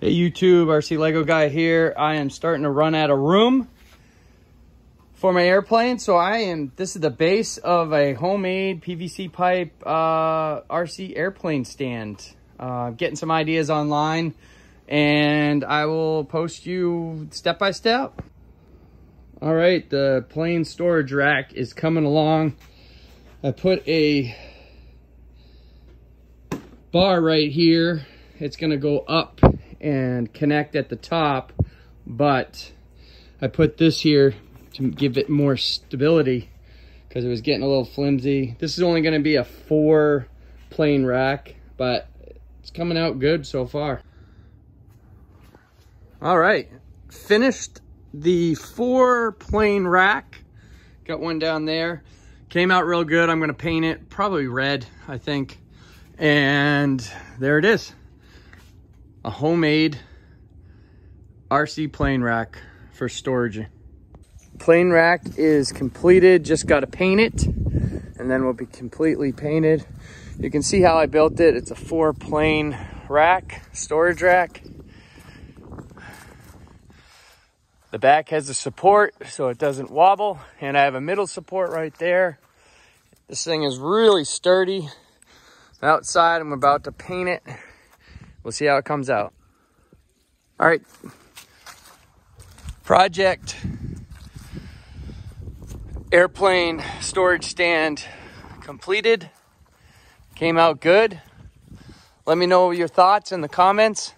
YouTube? RC Lego guy here. I am starting to run out of room for my airplane. So I am, this is the base of a homemade PVC pipe uh, RC airplane stand. Uh, getting some ideas online and I will post you step by step. All right, the plane storage rack is coming along. I put a bar right here. It's gonna go up and connect at the top, but I put this here to give it more stability because it was getting a little flimsy. This is only gonna be a four plane rack, but it's coming out good so far. All right, finished the four plane rack. Got one down there. Came out real good. I'm gonna paint it, probably red, I think. And there it is. A homemade RC plane rack for storage. Plane rack is completed, just gotta paint it and then we'll be completely painted. You can see how I built it. It's a four plane rack, storage rack. The back has a support so it doesn't wobble and I have a middle support right there. This thing is really sturdy. Outside, I'm about to paint it. We'll see how it comes out. All right, project airplane storage stand completed. Came out good. Let me know your thoughts in the comments.